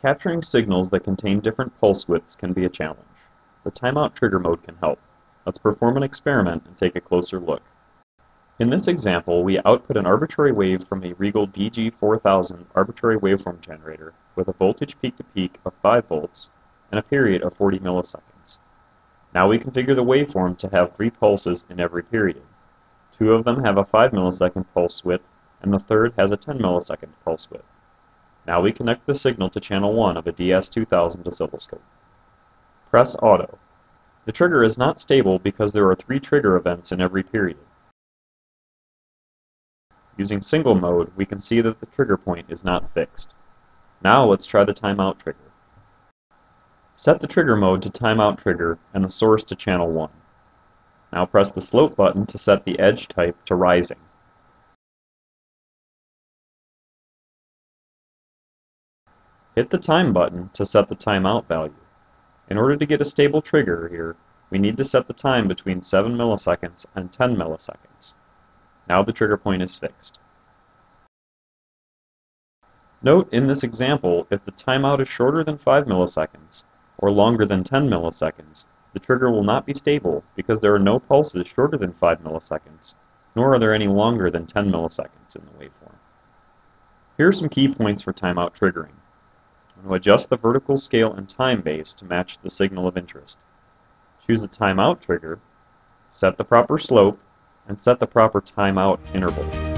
Capturing signals that contain different pulse widths can be a challenge. The timeout trigger mode can help. Let's perform an experiment and take a closer look. In this example, we output an arbitrary wave from a Rigol DG4000 arbitrary waveform generator with a voltage peak-to-peak -peak of 5 volts and a period of 40 milliseconds. Now we configure the waveform to have three pulses in every period. Two of them have a 5 millisecond pulse width, and the third has a 10 millisecond pulse width. Now we connect the signal to channel 1 of a DS2000 oscilloscope. Press Auto. The trigger is not stable because there are three trigger events in every period. Using single mode, we can see that the trigger point is not fixed. Now let's try the timeout trigger. Set the trigger mode to timeout trigger and the source to channel 1. Now press the slope button to set the edge type to rising. Hit the time button to set the timeout value. In order to get a stable trigger here, we need to set the time between 7 milliseconds and 10 milliseconds. Now the trigger point is fixed. Note in this example, if the timeout is shorter than 5 milliseconds, or longer than 10 milliseconds, the trigger will not be stable because there are no pulses shorter than 5 milliseconds, nor are there any longer than 10 milliseconds in the waveform. Here are some key points for timeout triggering. I'm to adjust the vertical scale and time base to match the signal of interest. Choose the timeout trigger, set the proper slope, and set the proper timeout interval.